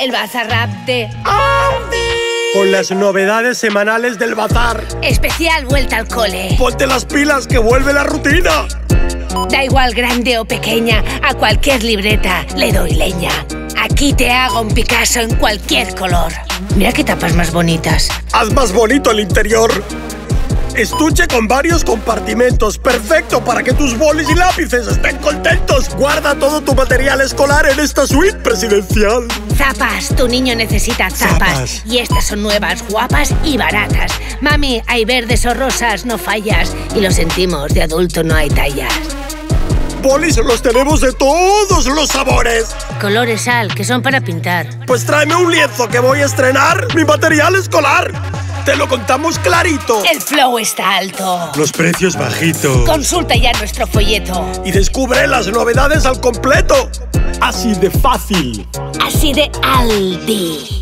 El Bazar Rap de Con las novedades semanales del bazar. Especial Vuelta al Cole. Ponte las pilas que vuelve la rutina. Da igual grande o pequeña, a cualquier libreta le doy leña. Aquí te hago un Picasso en cualquier color. Mira qué tapas más bonitas. Haz más bonito el interior. Estuche con varios compartimentos, perfecto para que tus bolis y lápices estén contentos. Guarda todo tu material escolar en esta suite presidencial. Zapas, tu niño necesita zapas. Zapas. Y estas son nuevas, guapas y baratas. Mami, hay verdes o rosas, no fallas. Y lo sentimos, de adulto no hay tallas. Bolis los tenemos de todos los sabores. Colores sal, que son para pintar. Pues tráeme un lienzo que voy a estrenar mi material escolar. Te lo contamos clarito. El flow está alto. Los precios bajitos. Consulta ya nuestro folleto. Y descubre las novedades al completo. Así de fácil. Así de Aldi.